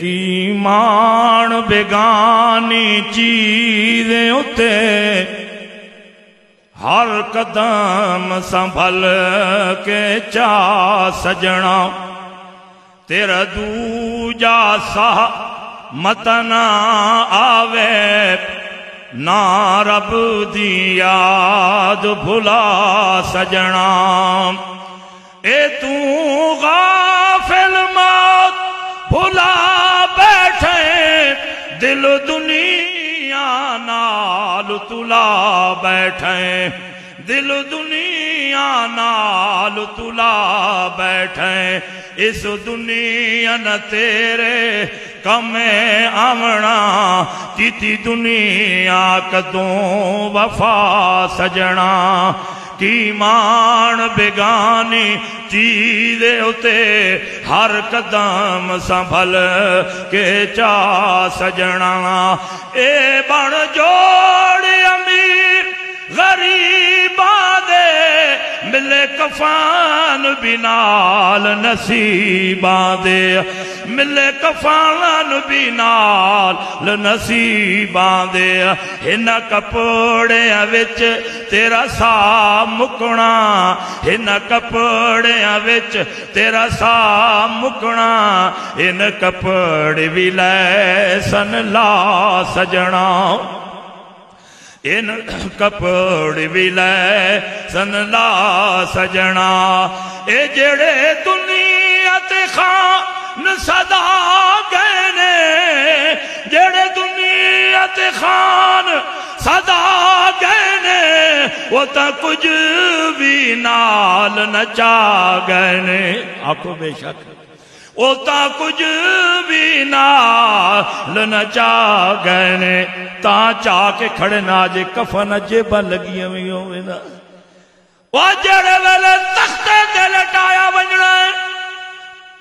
की मान बेगानी चीज़ उते हर कदम संभल के चा सजना तेरा दूजा सा मतना आवे ना रब याद भुला सजना ए तू गाफिल दिल दुनिया नाल तुला बैठे। दिल दुनिया नाल तुला बैठे। इस दुनिया न तेरे कमे आवना। किती दुनिया कदों वफा सजना। की मान बेगानी चीज़ उते हर कदम संभल के चा सजना। ए बण जोड़ अमीर, गरीबा दे मिले कफान बिनाल नसीबा दे। मिले कफान नाल नसीबा दे। इन कपड़े विच तेरा सा मुकना इन कपड़े विच तेरा सा मुकना इन कपड़े भी लै सन ला सजना। इन कपड़ भी लै सन ला सजना। ए जेड़े दुनिया गए ने ते खान, सदा गए ने वो तो कुछ भी नाल नचा गए आखो बेशक ओता कुछ भी नाल नचा गए ने ता चा के खड़े ना जे कफन जेबा लगिया भी होवे वो जड़े वेले तख्ते ते लटाया वंजना है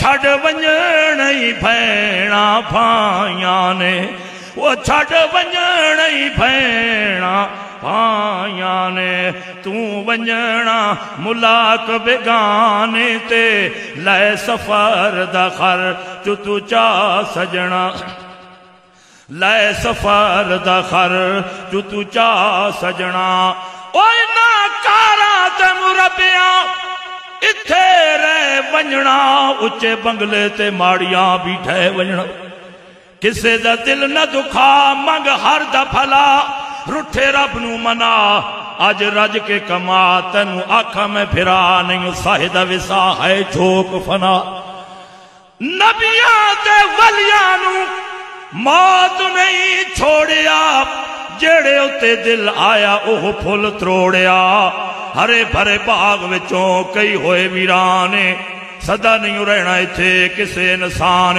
छड़ वंजण ही भैणा ने। वो छड़ वंजण ही भैणा ने। तू वंजना मुलाक बेगाने ते। लै सफ़र दखर चु तू चा सजना। लै सफ़र दखर चु तू चा सजना। ना कारा ते मुरबिया इथे रह उचे बंगले ते माड़िया ठह वंजना किसे दा दिल न दुखा, मंग हर दा भला रुठे रब न मना, अज रज के कमा, तेन आखा मैं फिरा नहीं साहिद विसा है झोक फना। नबिया ते वलिया मौत नहीं छोड़िया, जेड़े उत्ते दिल आया ओह फुल त्रोड़िया। हरे भरे बाग विचों कई होए वीराने सदा नहीं रहना इतने किसी इंसान